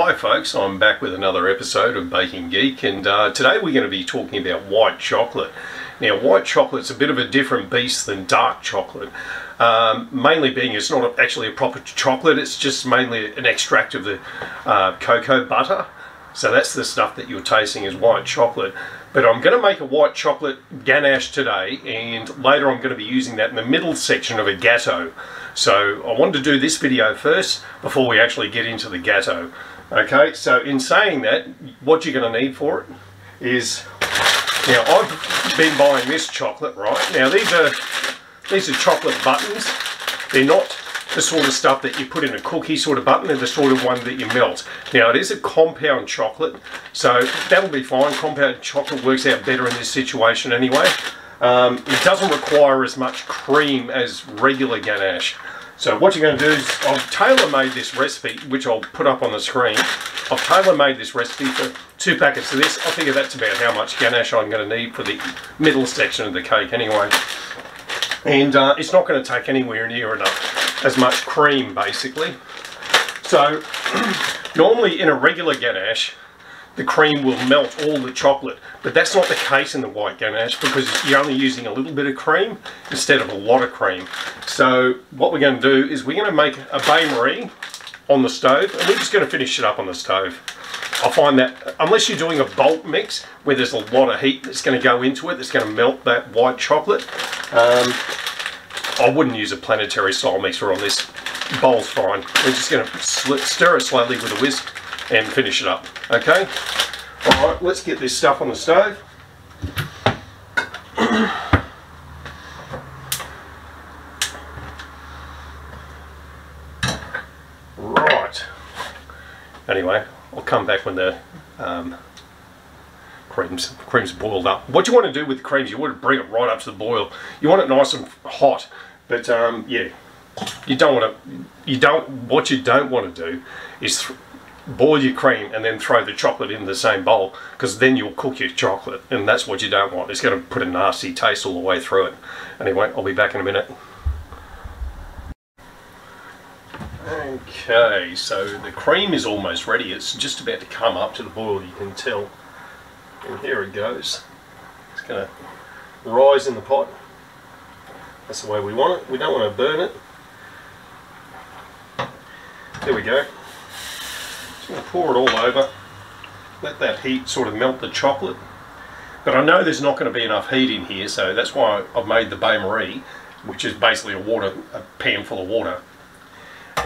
Hi folks, I'm back with another episode of Baking Geek and uh, today we're going to be talking about white chocolate. Now white chocolate's a bit of a different beast than dark chocolate. Um, mainly being it's not actually a proper chocolate, it's just mainly an extract of the uh, cocoa butter. So that's the stuff that you're tasting is white chocolate. But I'm going to make a white chocolate ganache today and later I'm going to be using that in the middle section of a gâteau. So I wanted to do this video first before we actually get into the gâteau. Okay, so in saying that, what you're going to need for it is, now I've been buying this chocolate, right? Now these are, these are chocolate buttons. They're not the sort of stuff that you put in a cookie sort of button, they're the sort of one that you melt. Now it is a compound chocolate, so that'll be fine. Compound chocolate works out better in this situation anyway. Um, it doesn't require as much cream as regular ganache. So what you're going to do is, I've tailor-made this recipe, which I'll put up on the screen. I've tailor-made this recipe for two packets of this. I figure that's about how much ganache I'm going to need for the middle section of the cake anyway. And uh, it's not going to take anywhere near enough as much cream, basically. So, normally in a regular ganache, the cream will melt all the chocolate. But that's not the case in the white ganache because you're only using a little bit of cream instead of a lot of cream. So what we're going to do is we're going to make a bain-marie on the stove and we're just going to finish it up on the stove. I find that unless you're doing a bulk mix where there's a lot of heat that's going to go into it that's going to melt that white chocolate, um, I wouldn't use a planetary style mixer on this. Bowl's fine. We're just going to stir it slowly with a whisk and finish it up. Okay? Alright, let's get this stuff on the stove. right. Anyway, I'll come back when the um, cream's, cream's boiled up. What you want to do with the creams, you want to bring it right up to the boil. You want it nice and hot. But um, yeah, you don't want to, you don't, what you don't want to do is boil your cream and then throw the chocolate in the same bowl because then you'll cook your chocolate and that's what you don't want. It's going to put a nasty taste all the way through it. Anyway, I'll be back in a minute. Okay, so the cream is almost ready. It's just about to come up to the boil, you can tell. And here it goes. It's going to rise in the pot. That's the way we want it. We don't want to burn it. There we go. I'm just going to pour it all over. Let that heat sort of melt the chocolate. But I know there's not going to be enough heat in here, so that's why I've made the bain-marie, which is basically a water, a pan full of water.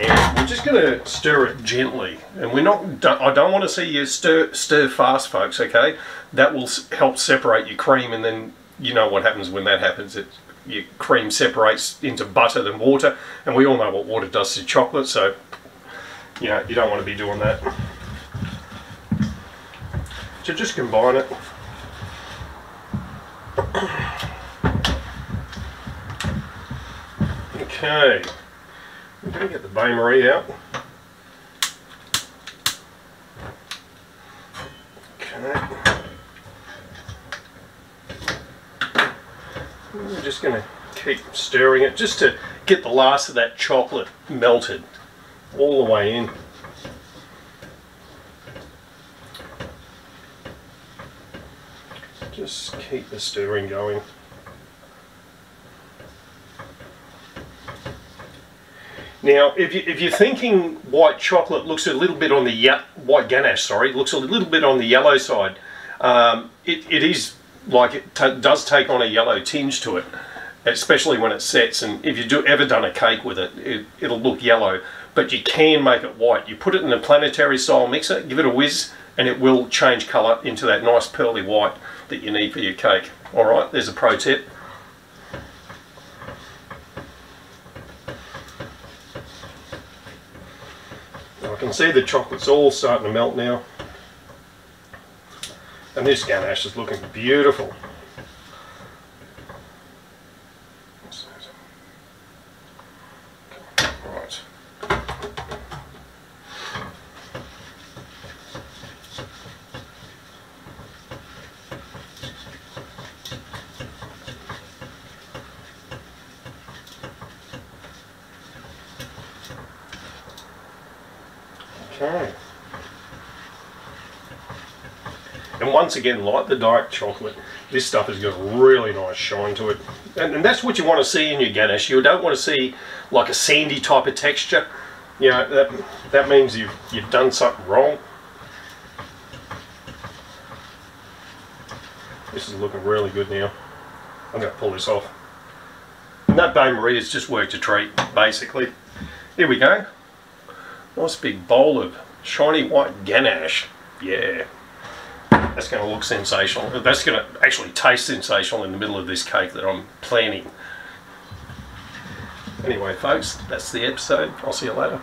And we're just going to stir it gently. And we're not, I don't want to see you stir, stir fast, folks, okay? That will help separate your cream, and then you know what happens when that happens. It, your cream separates into butter than water, and we all know what water does to chocolate, so know, you don't want to be doing that. So just combine it. Okay, we're going to get the bain-marie out. Okay. Just going to keep stirring it just to get the last of that chocolate melted all the way in. Just keep the stirring going. Now, if, you, if you're thinking white chocolate looks a little bit on the white ganache, sorry, looks a little bit on the yellow side, um, it, it is like it does take on a yellow tinge to it, especially when it sets. And if you do ever done a cake with it, it it'll look yellow but you can make it white. You put it in a planetary style mixer, give it a whiz, and it will change colour into that nice pearly white that you need for your cake. Alright, there's a pro tip. I can see the chocolate's all starting to melt now. And this ganache is looking beautiful. Okay. And once again, like the dark chocolate, this stuff has got a really nice shine to it. And, and that's what you want to see in your ganache. You don't want to see like a sandy type of texture. You know, that, that means you've, you've done something wrong. This is looking really good now. I'm going to pull this off. And that Bain Marie has just worked a treat, basically. Here we go. Nice big bowl of shiny white ganache. Yeah. That's going to look sensational. That's going to actually taste sensational in the middle of this cake that I'm planning. Anyway, folks, that's the episode. I'll see you later.